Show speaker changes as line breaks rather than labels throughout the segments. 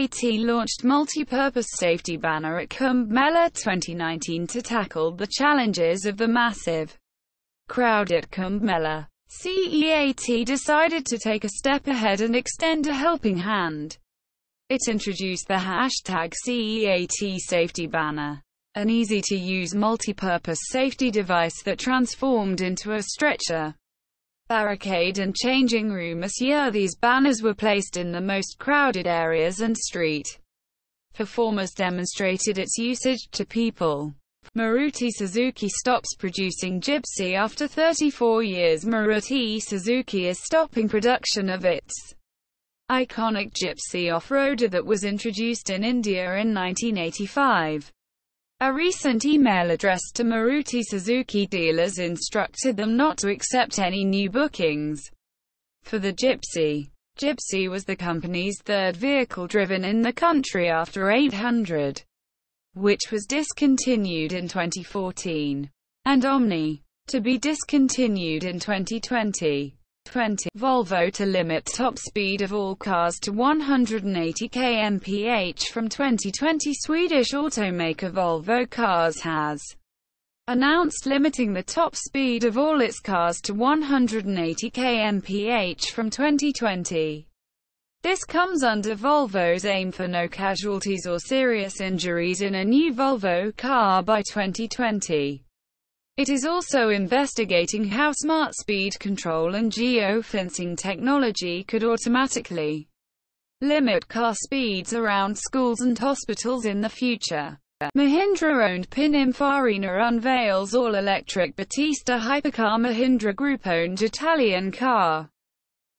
CEAT launched multi-purpose safety banner at Kumbh Mela 2019 to tackle the challenges of the massive crowd at Kumbh Mela. CEAT decided to take a step ahead and extend a helping hand. It introduced the hashtag CEAT safety banner, an easy-to-use multi-purpose safety device that transformed into a stretcher barricade and changing room year these banners were placed in the most crowded areas and street performers demonstrated its usage to people. Maruti Suzuki stops producing Gypsy after 34 years Maruti Suzuki is stopping production of its iconic Gypsy off-roader that was introduced in India in 1985. A recent email addressed to Maruti Suzuki dealers instructed them not to accept any new bookings for the Gypsy. Gypsy was the company's third vehicle driven in the country after 800, which was discontinued in 2014, and Omni, to be discontinued in 2020. 20. Volvo to limit top speed of all cars to 180 kmph from 2020 Swedish automaker Volvo Cars has announced limiting the top speed of all its cars to 180 kmph from 2020. This comes under Volvo's aim for no casualties or serious injuries in a new Volvo car by 2020. It is also investigating how smart speed control and geofencing technology could automatically limit car speeds around schools and hospitals in the future. Mahindra-owned Pininfarina unveils all-electric Battista hypercar Mahindra Group-owned Italian car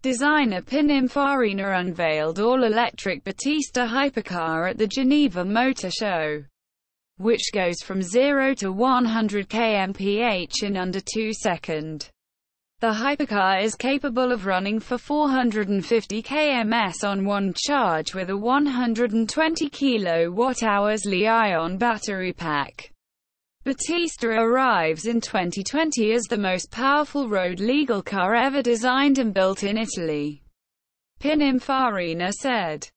designer Pininfarina unveiled all-electric Battista hypercar at the Geneva Motor Show which goes from 0 to 100 kmph in under 2 seconds. The hypercar is capable of running for 450 kms on one charge with a 120 kWh Li-ion battery pack. Battista arrives in 2020 as the most powerful road-legal car ever designed and built in Italy. Pininfarina said.